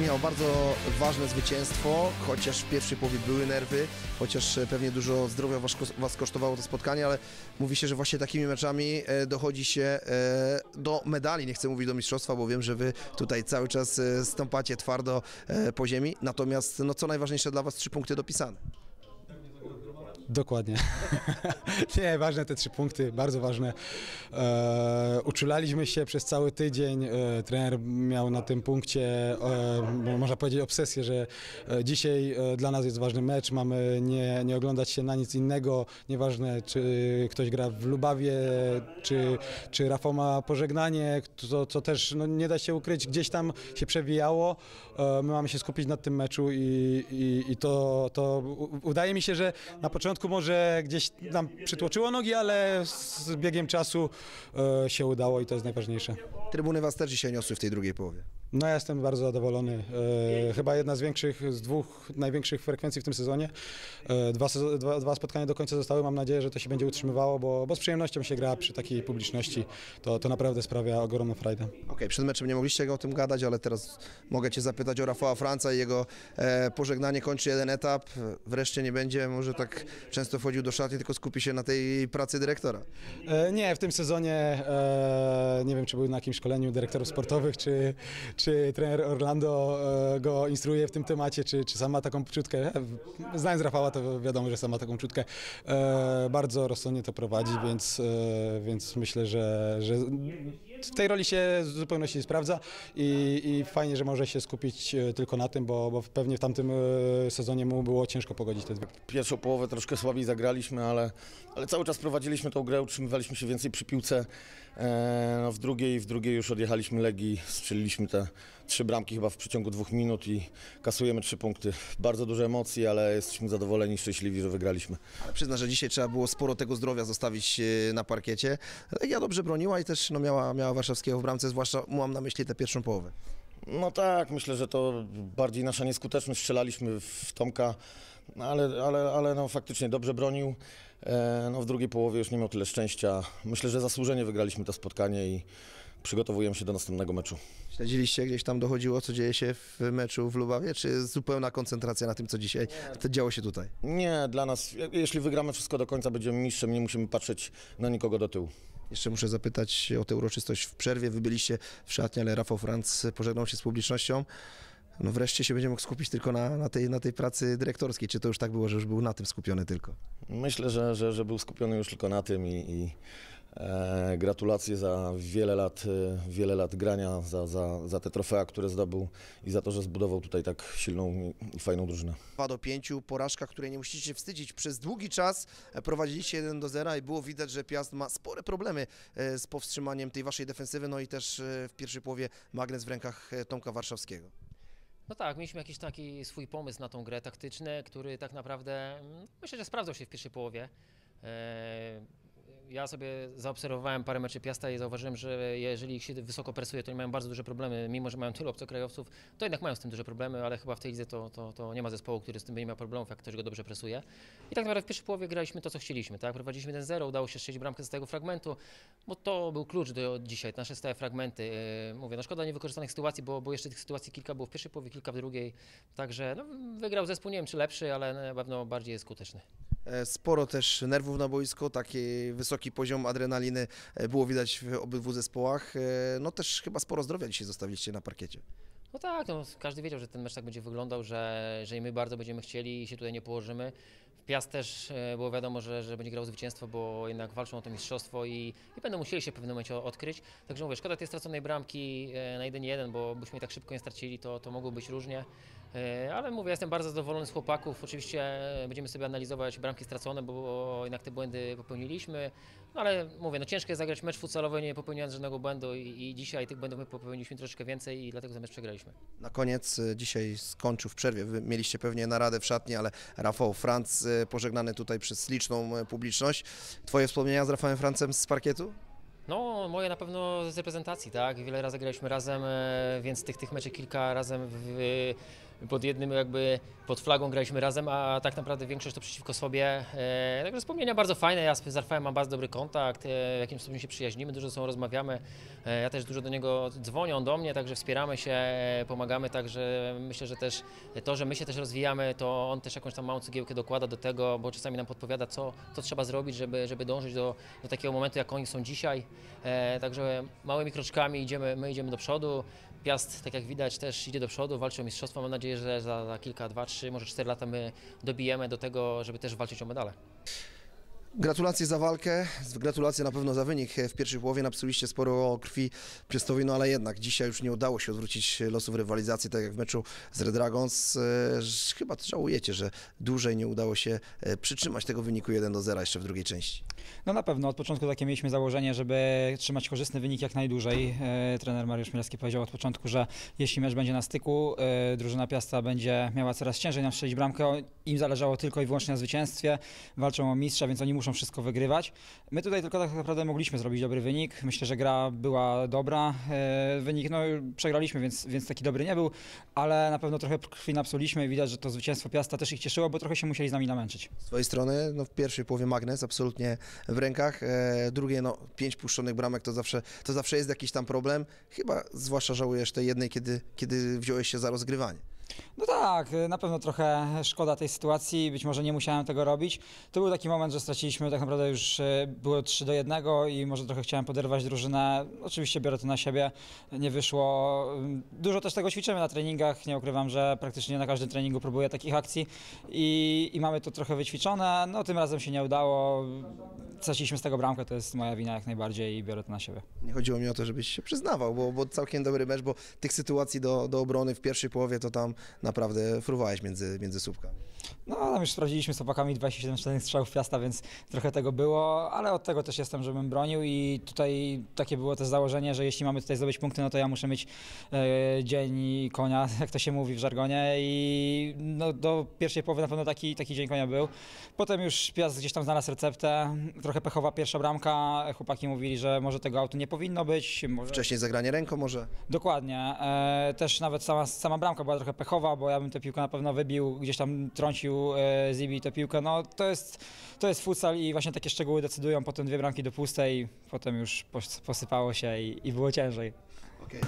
Michał, bardzo ważne zwycięstwo, chociaż w pierwszej połowie były nerwy, chociaż e, pewnie dużo zdrowia was, kos- was kosztowało to spotkanie, ale mówi się, że właśnie takimi meczami e, dochodzi się e, do medali. Nie chcę mówić do mistrzostwa, bo wiem, że wy tutaj cały czas stąpacie twardo po ziemi. Natomiast, no co najważniejsze dla was, trzy punkty dopisane. Dokładnie. Nie, ważne te trzy punkty, bardzo ważne. E, uczulaliśmy się przez cały tydzień. E, trener miał na tym punkcie, e, można powiedzieć, obsesję, że e, dzisiaj e, dla nas jest ważny mecz. Mamy nie, nie oglądać się na nic innego. Nieważne, czy ktoś gra w Lubawie, czy, czy Rafał ma pożegnanie, co, co też no, nie da się ukryć, gdzieś tam się przewijało. E, my mamy się skupić na tym meczu i, i, i to, to udaje mi się, że na początku może gdzieś nam przytłoczyło nogi, ale z biegiem czasu e, się udało i to jest najważniejsze. Trybuny was też dzisiaj niosły w tej drugiej połowie. No ja jestem bardzo zadowolony. E, chyba jedna z większych, z dwóch największych frekwencji w tym sezonie. E, dwa, dwa, dwa spotkania do końca zostały. Mam nadzieję, że to się będzie utrzymywało, bo, bo z przyjemnością się gra przy takiej publiczności. To, to naprawdę sprawia ogromną frajdę. Okej, przed meczem nie mogliście o tym gadać, ale teraz mogę Cię zapytać o Rafała Franca i jego e, pożegnanie. Kończy jeden etap, wreszcie nie będzie, może tak często wchodził do szatni, tylko skupi się na tej pracy dyrektora. E, Nie, w tym sezonie e, nie wiem, czy był na jakimś szkoleniu dyrektorów sportowych, czy, czy trener Orlando e, go instruuje w tym temacie, czy, czy sam ma taką czutkę. Znając Rafała, to wiadomo, że sam ma taką czutkę. E, bardzo rozsądnie to prowadzi, więc, e, więc myślę, że, że w tej roli się w zupełności sprawdza i, i fajnie, że może się skupić e, tylko na tym, bo, bo pewnie w tamtym e, sezonie mu było ciężko pogodzić te dwie. Pierwszą połowę troszkę słabiej zagraliśmy, ale, ale cały czas prowadziliśmy tą grę, utrzymywaliśmy się więcej przy piłce. E, no w, drugiej, w drugiej już odjechaliśmy Legii, strzeliliśmy te trzy bramki chyba w przeciągu dwóch minut i kasujemy trzy punkty. Bardzo duże emocje, ale jesteśmy zadowoleni i szczęśliwi, że wygraliśmy. Ale przyzna, że dzisiaj trzeba było sporo tego zdrowia zostawić e, na parkiecie. Ja dobrze broniła i też no, miała, miała warszawskiego w bramce, zwłaszcza mam na myśli tę pierwszą połowę. No tak, myślę, że to bardziej nasza nieskuteczność. Strzelaliśmy w Tomka, ale, ale, ale no, faktycznie dobrze bronił. E, no, w drugiej połowie już nie miał tyle szczęścia. Myślę, że zasłużenie wygraliśmy to spotkanie i przygotowujemy się do następnego meczu. Śledziliście, gdzieś tam dochodziło, co dzieje się w meczu w Lubawie, czy zupełna koncentracja na tym, co dzisiaj to działo się tutaj? Nie, dla nas, je- jeśli wygramy wszystko do końca, będziemy mistrzem, nie musimy patrzeć na nikogo do tyłu. Jeszcze muszę zapytać o tę uroczystość w przerwie. Wy byliście w szatni, ale Rafał Franc pożegnał się z publicznością. No wreszcie się będzie mógł skupić tylko na, na, tej, na tej pracy dyrektorskiej. Czy to już tak było, że już był na tym skupiony tylko? Myślę, że, że, że był skupiony już tylko na tym i, i gratulacje za wiele lat, e, wiele lat grania, za, za, za te trofea, które zdobył i za to, że zbudował tutaj tak silną i, fajną drużynę. 2 do 5, porażka, której nie musicie się wstydzić. Przez długi czas e, prowadziliście 1 do 0 i było widać, że Piast ma spore problemy e, z powstrzymaniem tej waszej defensywy, no i też e, w pierwszej połowie magnes w rękach e, Tomka Warszawskiego. No tak, mieliśmy jakiś taki swój pomysł na tą grę taktyczny, który tak naprawdę mm, myślę, że sprawdzał się w pierwszej połowie. Ja sobie zaobserwowałem parę meczy Piasta i zauważyłem, że jeżeli ich się wysoko presuje, to oni mają bardzo duże problemy. Mimo, że mają tylu obcokrajowców, to jednak mają z tym duże problemy, ale chyba w tej lidze to, to, to nie ma zespołu, który z tym będzie miał problemów, jak ktoś go dobrze presuje. I tak naprawdę w pierwszej połowie graliśmy to, co chcieliśmy. Tak? Prowadziliśmy 1-0, udało się strzelić bramkę z tego fragmentu, bo to był klucz do dzisiaj, nasze stałe fragmenty. E, Mówię, no szkoda niewykorzystanych sytuacji, bo, bo jeszcze tych sytuacji kilka było w pierwszej połowie, kilka w drugiej. Także no, wygrał zespół, nie wiem czy lepszy, ale na pewno bardziej skuteczny. E, Sporo też nerwów na boisku, taki wysoki poziom adrenaliny e, było widać w obydwu zespołach. E, No też chyba sporo zdrowia dzisiaj zostawiliście na parkiecie. No tak, no, każdy wiedział, że ten mecz tak będzie wyglądał, że, że i my bardzo będziemy chcieli i się tutaj nie położymy. Piast też e, było wiadomo, że, że będzie grał zwycięstwo, bo jednak walczą o to mistrzostwo i, i będą musieli się w pewnym momencie odkryć. Także mówię, szkoda tej straconej bramki e, na 1-1, bo byśmy tak szybko nie stracili, to, to mogło być różnie. E, Ale mówię, jestem bardzo zadowolony z chłopaków. Oczywiście będziemy sobie analizować bramki stracone, bo jednak te błędy popełniliśmy. No ale mówię, no ciężko jest zagrać mecz futsalowy nie popełniając żadnego błędu i, i dzisiaj tych błędów my popełniliśmy troszeczkę więcej i dlatego mecz przegraliśmy. Na koniec dzisiaj skończył w przerwie. Wy mieliście pewnie naradę w szatni, ale Rafał Franc pożegnany tutaj przez liczną e, publiczność. Twoje wspomnienia z Rafałem Francem z parkietu? No, moje na pewno z reprezentacji, tak? Wiele razy graliśmy razem, e, więc tych, tych meczy kilka razem w, pod jednym jakby, pod flagą graliśmy razem, a tak naprawdę większość to przeciwko sobie. E, Także wspomnienia bardzo fajne, ja z Rafałem mam bardzo dobry kontakt, e, w jakimś stopniu się przyjaźnimy, dużo ze sobą rozmawiamy, E, ja też dużo do niego dzwonię, on do mnie, także wspieramy się, e, pomagamy, także myślę, że też to, że my się też rozwijamy, to on też jakąś tam małą cegiełkę dokłada do tego, bo czasami nam podpowiada, co, co trzeba zrobić, żeby, żeby dążyć do, do takiego momentu, jak oni są dzisiaj. E, także małymi kroczkami idziemy, my idziemy do przodu. Piast, tak jak widać, też idzie do przodu, walczy o mistrzostwo. Mam nadzieję, że za, za kilka, dwa, trzy, może cztery lata my dobijemy do tego, żeby też walczyć o medale. Gratulacje za walkę, gratulacje na pewno za wynik. W pierwszej połowie napsuliście sporo krwi Piestowi, no ale jednak dzisiaj już nie udało się odwrócić losów rywalizacji, tak jak w meczu z Red Dragons. E, Chyba żałujecie, że dłużej nie udało się e, przytrzymać tego wyniku 1 do 0 jeszcze w drugiej części. No na pewno, od początku takie mieliśmy założenie, żeby trzymać korzystny wynik jak najdłużej. E, trener Mariusz Mielewski powiedział od początku, że jeśli mecz będzie na styku, drużyna Piasta będzie miała coraz ciężej nam strzelić bramkę. Im zależało tylko i wyłącznie na zwycięstwie. Walczą o mistrza, więc oni muszą wszystko wygrywać. My tutaj tylko tak naprawdę mogliśmy zrobić dobry wynik. Myślę, że gra była dobra. E, wynik, no przegraliśmy, więc, więc taki dobry nie był, ale na pewno trochę krwi napsuliśmy i widać, że to zwycięstwo Piasta też ich cieszyło, bo trochę się musieli z nami namęczyć. Z twojej strony, no w pierwszej połowie magnes absolutnie w rękach, e, drugie, no pięć puszczonych bramek to zawsze, to zawsze jest jakiś tam problem. Chyba zwłaszcza żałujesz tej jednej, kiedy, kiedy wziąłeś się za rozgrywanie. No tak, y, na pewno trochę szkoda tej sytuacji, być może nie musiałem tego robić. To był taki moment, że straciliśmy tak naprawdę już y, było 3 do 1 i może trochę chciałem poderwać drużynę. Oczywiście biorę to na siebie, nie wyszło. Y, Dużo też tego ćwiczymy na treningach, nie ukrywam, że praktycznie na każdym treningu próbuję takich akcji i, i mamy to trochę wyćwiczone. No tym razem się nie udało, straciliśmy z tego bramkę, to jest moja wina jak najbardziej i biorę to na siebie. Nie chodziło mi o to, żebyś się przyznawał, bo, bo całkiem dobry mecz, bo tych sytuacji do, do obrony w pierwszej połowie to tam naprawdę fruwałeś między, między słupkami. No, tam już sprawdziliśmy z chłopakami 27 czterech strzałów Piasta, więc trochę tego było, ale od tego też jestem, żebym bronił i tutaj takie było też założenie, że jeśli mamy tutaj zdobyć punkty, no to ja muszę mieć e, dzień konia, jak to się mówi w żargonie i no, do pierwszej połowy na pewno taki, taki dzień konia był. Potem już Piast gdzieś tam znalazł receptę, trochę pechowa pierwsza bramka, chłopaki mówili, że może tego autu nie powinno być. Może... Wcześniej zagranie ręką może. Dokładnie. E, też nawet sama, sama bramka była trochę pechowa, bo ja bym tę piłkę na pewno wybił, gdzieś tam trącił e, Zibi tę piłkę. No to jest, to jest futsal i właśnie takie szczegóły decydują. Potem dwie bramki do pustej, potem już pos- posypało się i, i było ciężej. Okej.